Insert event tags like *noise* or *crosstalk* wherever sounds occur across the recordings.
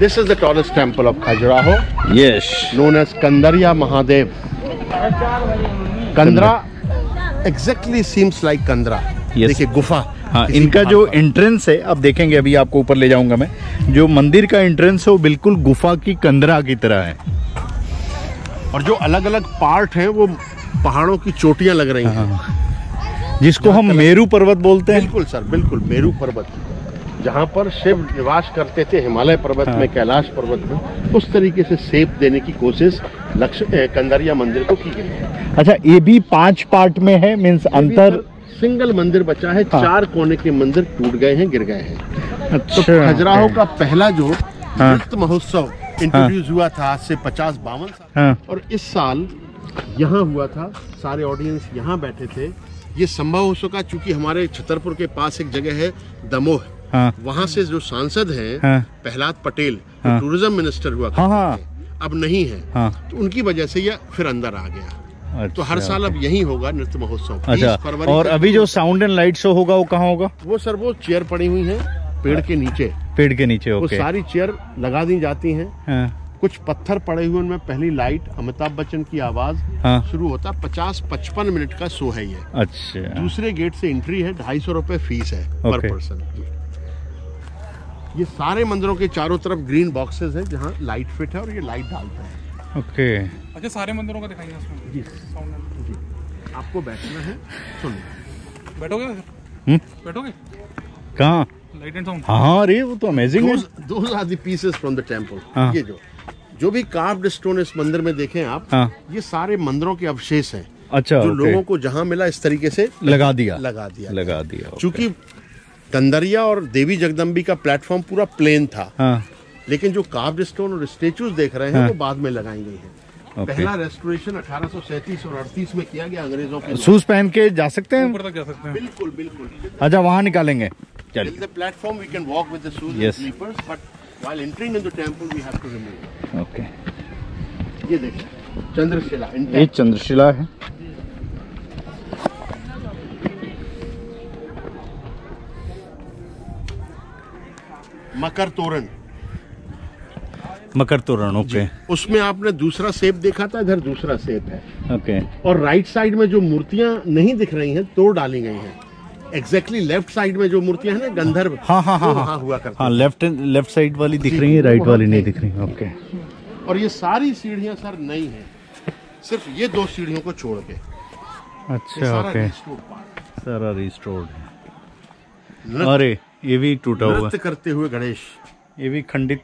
This is the tallest temple of Khajuraho, yes known as Kandarya Mahadev. Kandra exactly seems like Kandra. Yes. देखिए गुफा हाँ इनका जो entrance है अब देखेंगे अभी आपको ऊपर ले जाऊँगा मैं जो मंदिर का एंट्रेंस है वो बिल्कुल गुफा की कंदरा की तरह है और जो अलग अलग पार्ट हैं वो पहाड़ों की चोटियाँ लग रही हैं हाँ। जिसको हम मेरू पर्वत बोलते हैं बिल्कुल सर बिल्कुल मेरू पर्वत जहाँ पर शिव निवास करते थे हिमालय पर्वत में कैलाश पर्वत में उस तरीके से सेप देने की कोशिश लक्ष्य कंदरिया मंदिर को की गई। है अच्छा ये भी पाँच पार्ट में है मीन्स अंतर? सिंगल मंदिर बचा है हाँ। चार कोने के मंदिर टूट गए हैं गिर गए हैं। अच्छा तो अच्छा। खजुराहो का पहला जो हाँ। नृत्य महोत्सव इंट्रोड्यूस हुआ था आज से पचास बावन साल। हाँ। और इस साल यहाँ हुआ था सारे ऑडियंस यहाँ बैठे थे। ये संभव हो सका चूँकि हमारे छतरपुर के पास एक जगह है दमोह। हाँ। वहाँ से जो सांसद हैं हाँ। प्रहलाद पटेल हाँ। टूरिज़्म मिनिस्टर हुआ हाँ, हाँ। अब नहीं है। हाँ। तो उनकी वजह से यह फिर अंदर आ गया। अच्छा, तो हर अच्छा, साल अब यही होगा नृत्य महोत्सव। अच्छा फरवरी और अभी जो साउंड एंड लाइट शो होगा वो कहाँ होगा? वो सर वो चेयर पड़ी हुई है पेड़ के नीचे। पेड़ के नीचे वो सारी चेयर लगा दी जाती हैं। हाँ। कुछ पत्थर पड़े हुए उनमें। पहली लाइट अमिताभ बच्चन की आवाज़ हाँ। शुरू होता। पचास पचपन मिनट का शो है ये। अच्छा। दूसरे गेट से एंट्री है। ढाई सौ रुपए फ़ीस है पर पर्सन ये सारे मंदिरों के चारों तरफ़ ग्रीन बॉक्सेस हैं जहाँ लाइट फिट है और ये लाइट डालता है। ओके। अच्छा सारे मंदिरों का दिखाएँगे उसमें। जी। जी। आपको बैठना है सुन बैठोगे हम्म? बैठोगे? कहाँ? लाइट एंड साउंड हाँ अरे वो तो अमेजिंग है। Those are the pieces from the temple हाँ। ये जो जो भी कार्व्ड स्टोन इस मंदिर में देखें आप हाँ। ये सारे मंदिरों के अवशेष हैं। अच्छा जो लोगों को जहाँ मिला इस तरीके से लगा दिया। लगा दिया। लगा दिया। चूँकि कंदरिया और देवी जगदम्बी का प्लेटफॉर्म पूरा प्लेन था। हाँ। लेकिन जो कार्व्ड स्टोन और स्टेचूज देख रहे हैं हाँ। वो बाद में लगाई गई हैं। पहला रेस्टोरेशन 1837 और 38 में किया गया अंग्रेज़ों के शूज़ पहन के जा सकते हैं? ऊपर तक जा सकते हैं। बिल्कुल बिल्कुल। अच्छा वहाँ निकालेंगे। The shoes Yes. and slippers, but while entering into temple we have to remove. Okay ये देखिए चंद्रशिला ये चंद्रशिला है। मकर तोरण मकर तोरण ओके उसमें आपने दूसरा सेप देखा था इधर दूसरा सेप है। ओके और राइट साइड में जो मूर्तियाँ नहीं दिख रही हैं तोड़ डाली गई हैं। एग्जैक्टली लेफ़्ट साइड में जो मूर्तियाँ हैं ना गंधर्व हाँ हाँ हाँ वो हाँ वहाँ हुआ करती हाँ लेफ़्ट लेफ़्ट साइड वाली दिख रही है राइट वाली नहीं दिख रही ओके और ये सारी सीढ़ियाँ सर नई हैं। सिर्फ़ ये दो सीढ़ियों को छोड़ के। अच्छा ओके है। सारा रिस्टोर्ड है। अरे ये भी टूटा हुआ। नृत्य करते हुए गणेश। ये भी खंडित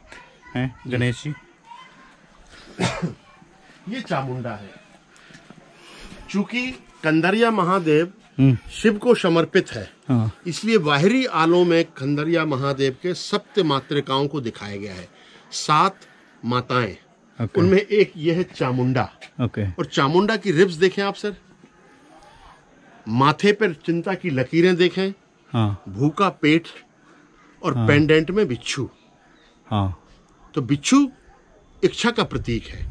है गणेश जी। *coughs* ये चामुंडा है। चूँकि कंदरिया महादेव हम्म। शिव को समर्पित है हाँ। इसलिए बाहरी आलों में खंडरिया महादेव के सप्त मातृकाओं को दिखाया गया है। सात माताएँ ओके। उनमें एक ये है चामुंडा। ओके। और चामुंडा की रिब्स देखें आप सर। माथे पर चिंता की लकीरें देखें हाँ। भूखा पेट और हाँ, पेंडेंट में बिच्छू। हाँ। तो बिच्छू इच्छा का प्रतीक है।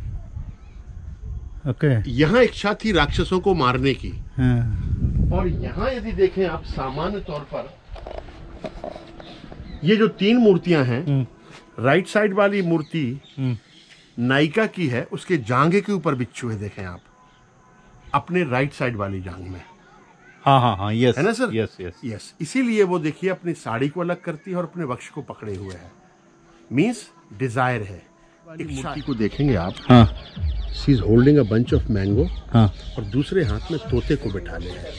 ओके। यहाँ इच्छा थी राक्षसों को मारने की। हाँ। और यहाँ यदि देखें आप सामान्य तौर पर ये जो तीन मूर्तियाँ हैं हम्म। राइट साइड वाली मूर्ति हम्म, नायिका की है उसके जांघे के ऊपर बिच्छू है देखें आप। अपने राइट साइड वाली जांग में। हाँ हाँ हाँ यस है ना सर? यस यस यस इसीलिए वो देखिए अपनी साड़ी को अलग करती है और अपने वक्ष को पकड़े हुए है। मीन्स डिज़ायर है। मूर्ति को देखेंगे आप। हाँ। She is holding a bunch of mango हाँ। और दूसरे हाथ में तोते को बैठा ले है।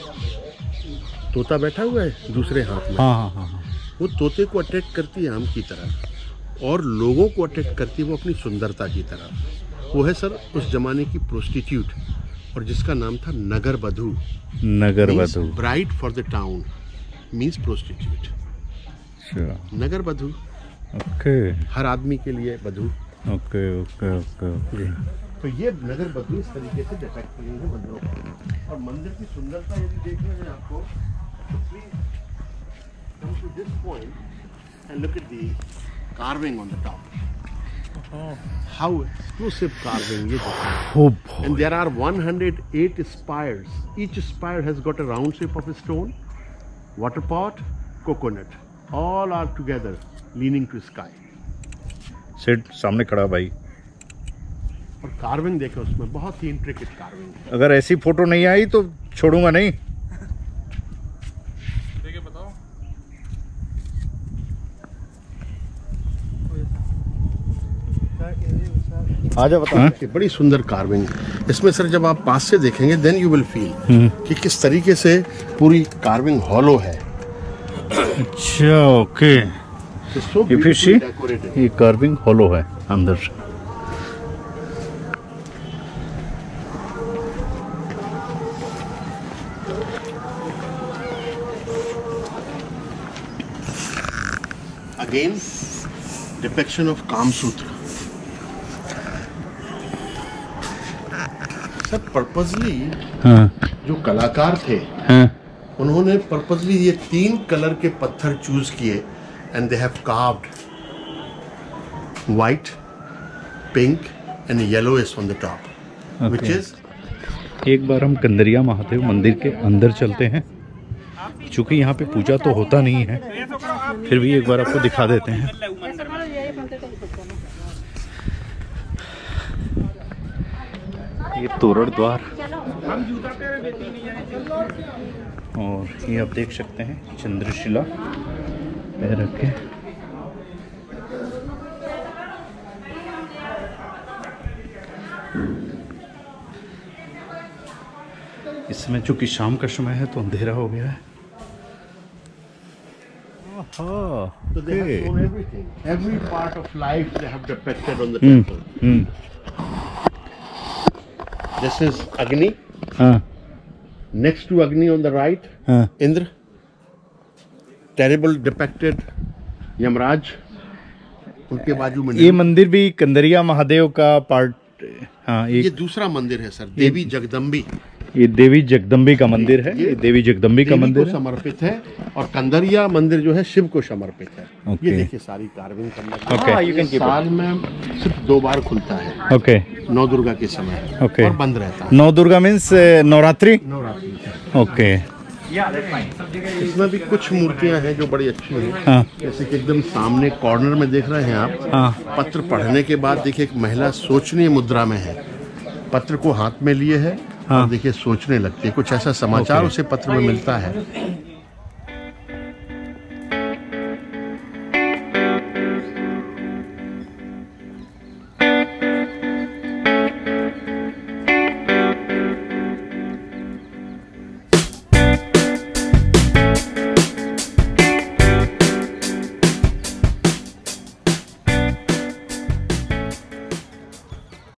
तोता बैठा हुआ है दूसरे हाथ में। हाँ हाँ हाँ हाँ। वो तोते को अट्रैक्ट करती है आम की तरह और लोगों को अट्रैक्ट करती है वो अपनी सुंदरता की तरह। वो है सर उस जमाने की प्रोस्टिट्यूट और जिसका नाम था नगर बधू नगर वधु bride for the town means prostitute नगर बधू ओके। हर आदमी के लिए बधू ओके ओके ओके ओके। तो ये नगर बधू इस तरीके से डिपेक्ट करी है मंदिरों और मंदिर की सुंदरता यदि देखना है आपको। तो please come to this point and look at the carving on the top how exclusive carving ये देखो ओ And there are 108 spires. Each spire has got a round shape of a stone, water pot, coconut. All are together leaning to sky. सेठ सामने खड़ा भाई और carving देखो उसमें बहुत ही इंट्रिकेट कार्विंग है अगर ऐसी फ़ोटो नहीं आई तो छोड़ूँगा नहीं आजा बता ये बड़ी सुंदर कार्विंग इसमें सर जब आप पास से देखेंगे देन यू विल फील कि किस तरीके से पूरी कार्विंग हॉलो है। अच्छा okay so If you see- ये कार्विंग हॉलो है अंदर से। Again depiction of Kam sir purposely हाँ। जो कलाकार थे हाँ। उन्होंने पर्पजली ये तीन कलर के पत्थर चूज़ किए and they have carved white pink and yellow is on the top which is एक बार हम कंदरिया महादेव मंदिर के अंदर चलते हैं। क्योंकि यहाँ पे पूजा तो होता नहीं है फिर भी एक बार आपको दिखा देते हैं। ये तोरण द्वार और ये आप देख सकते हैं चंद्रशिला पैर रख के इसमें चूँकि शाम का समय है तो अंधेरा हो गया है So they okay. have shown everything. Every part of life they have depicted on the hmm, temple. Hmm, This is Agni. हाँ Next to Agni on the right, हाँ Indra. Terrible depicted Yamraj. उनके बाजू में ये मंदिर भी कंदरिया महादेव का part हाँ ये एक दूसरा मंदिर है सर देवी जगदम्बी ये देवी जगदम्बी का मंदिर है ये देवी जगदम्बी का मंदिर समर्पित है और कंदरिया मंदिर जो है शिव को समर्पित है Okay. ये देखिए सारी कार्विंग Okay. हाँ, ये साल में सिर्फ़ दो बार खुलता है ओके नौ दुर्गा के समय Okay. और बंद रहता है। नौ दुर्गा मीन्स नवरात्रि? नवरात्रि। ओके इसमें भी कुछ मूर्तियाँ हैं जो बड़ी अच्छी हैं। हाँ। जैसे कि एकदम सामने कॉर्नर में देख रहे हैं आप। हाँ। पत्र पढ़ने के बाद देखिए एक महिला सोचनीय मुद्रा में है। पत्र को हाथ में लिए है हाँ। देखिए सोचने लगती है। कुछ ऐसा समाचार उसे पत्र में मिलता है।